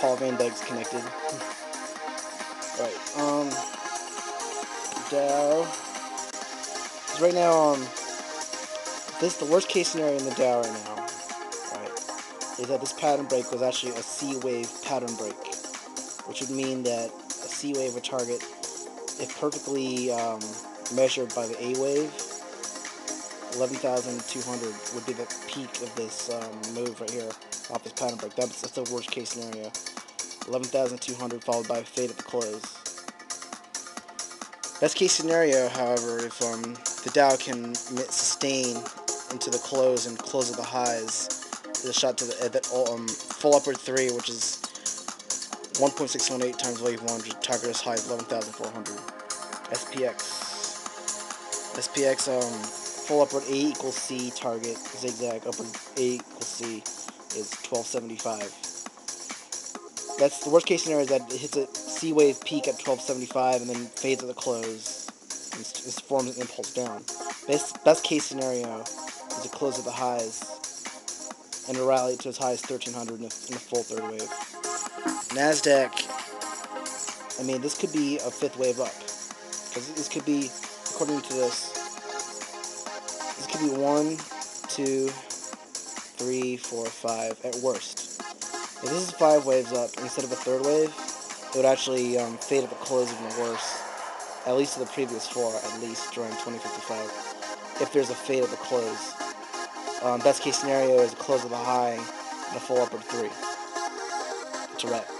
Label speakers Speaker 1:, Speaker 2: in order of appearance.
Speaker 1: Paul Van Dyg's connected. right, um, Dow. Cause right now, um, this the worst case scenario in the Dow right now, right, is that this pattern break was actually a C wave pattern break, which would mean that a C wave would target, if perfectly um, measured by the A wave, 11,200 would be the peak of this um, move right here off this pattern break. That's, that's the worst case scenario. 11,200 followed by a fade at the close. Best case scenario, however, if um, the Dow can sustain into the close and close at the highs, is a shot to the that um, full upward three, which is 1.618 times wave one, which target as high as 11,400. SPX. SPX um, full upward A equals C target zigzag upward A equals C is 1275. That's the worst case scenario is that it hits a C wave peak at 1275 and then fades at the close and forms an impulse down. Best, best case scenario is to close at the highs and a rally to as high as 1300 in the full third wave. NASDAQ, I mean, this could be a fifth wave up. Because this could be, according to this, this could be one, two, three, four, five, at worst. If this is five waves up instead of a third wave, it would actually um, fade at the close even worse. At least to the previous four, at least during 2055. If there's a fade at the close. Um, best case scenario is a close of the high and a full upward three. It's a wrap.